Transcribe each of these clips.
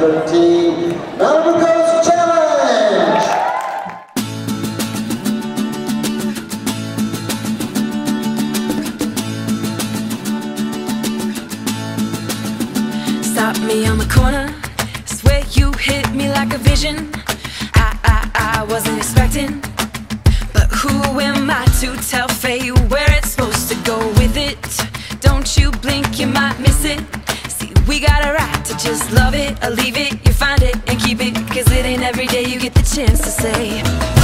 2013 Malibu Coast Challenge. Stop me on the corner. Swear you hit me like a vision. I, I, I wasn't expecting. But who am I to tell fate where it's supposed to go with it? Don't you blink, you might miss it. We got a right to just love it or leave it. You find it and keep it. Cause it ain't every day you get the chance to say,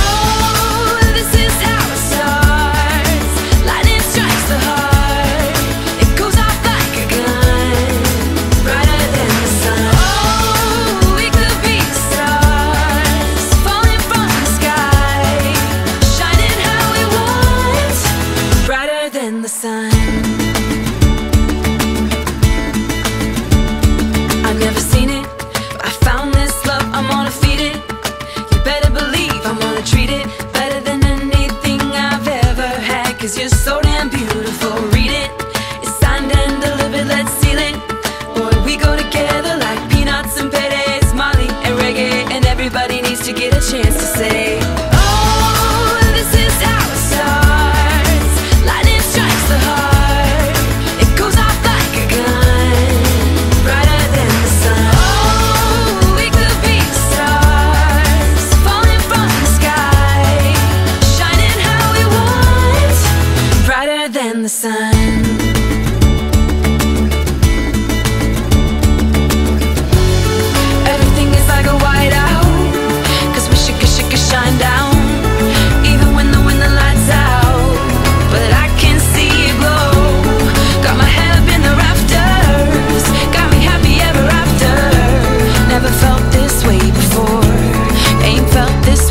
treat it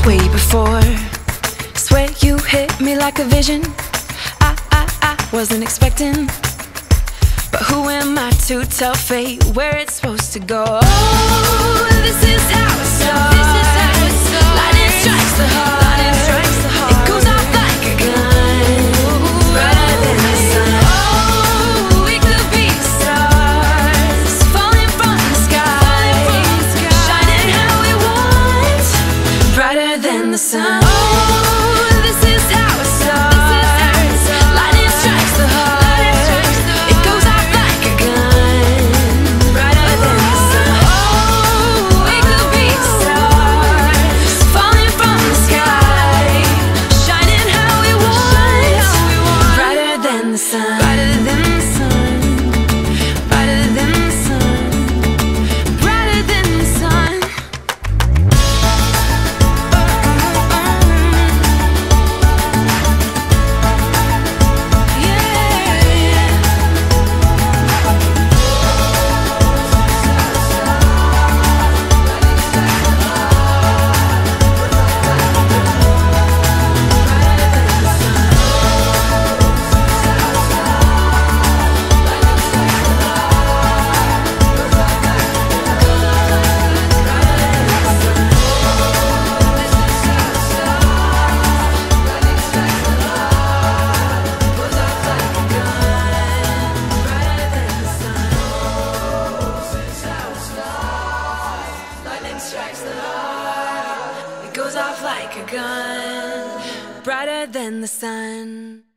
way before. Swear you hit me like a vision. I I I wasn't expecting. But who am I to tell fate where it's supposed to go? Oh, this is how the sun. Oh, this is how it starts. Lightning strikes the heart. It goes off like a gun. Brighter oh, than the sun. Oh, falling from the sky, shining how we want. Brighter than the sun. strikes the heart. It goes off like a gun, brighter than the sun.